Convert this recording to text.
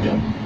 Yeah.